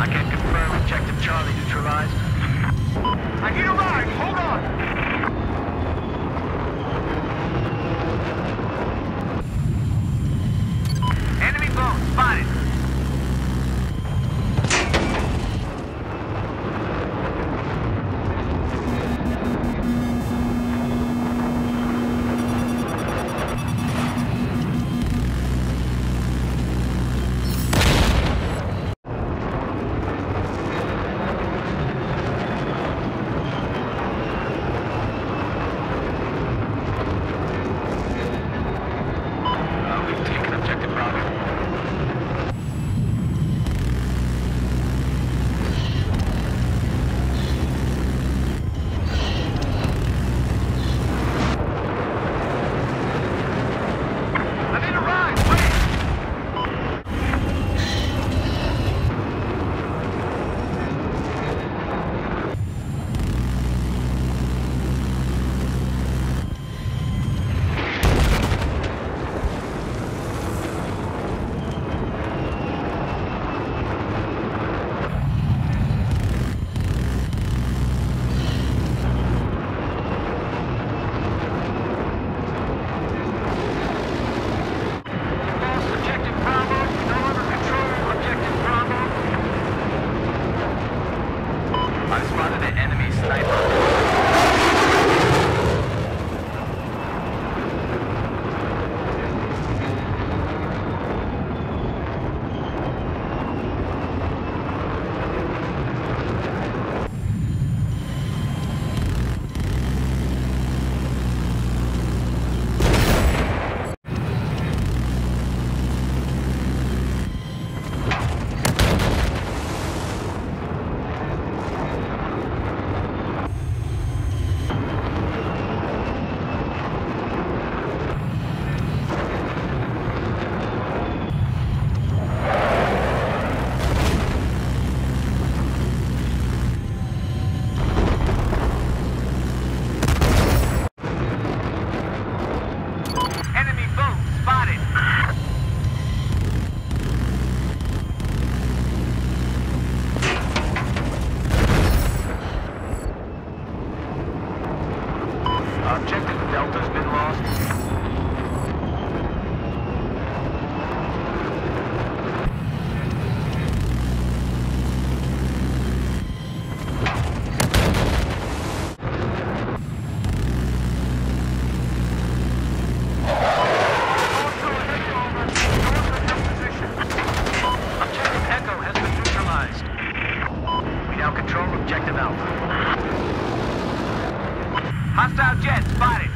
I can confirm objective Charlie neutralized. I need a ride! Hold on! Hostile jet spotted.